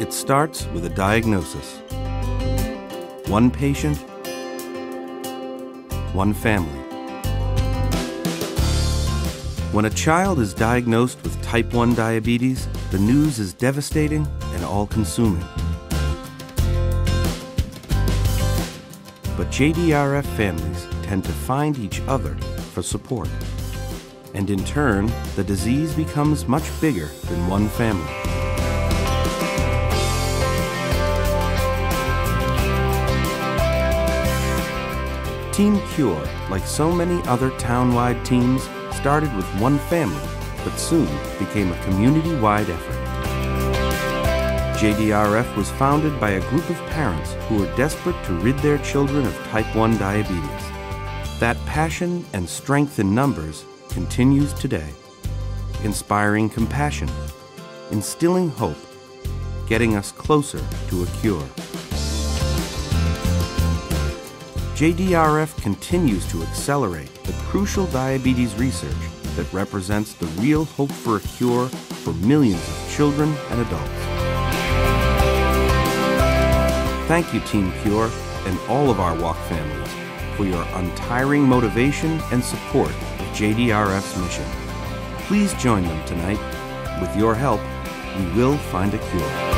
It starts with a diagnosis. One patient, one family. When a child is diagnosed with type 1 diabetes, the news is devastating and all consuming. But JDRF families tend to find each other for support. And in turn, the disease becomes much bigger than one family. Team Cure, like so many other town-wide teams, started with one family, but soon became a community-wide effort. JDRF was founded by a group of parents who were desperate to rid their children of type 1 diabetes. That passion and strength in numbers continues today, inspiring compassion, instilling hope, getting us closer to a cure. JDRF continues to accelerate the crucial diabetes research that represents the real hope for a cure for millions of children and adults. Thank you, Team Cure, and all of our Walk families for your untiring motivation and support of JDRF's mission. Please join them tonight. With your help, we will find a cure.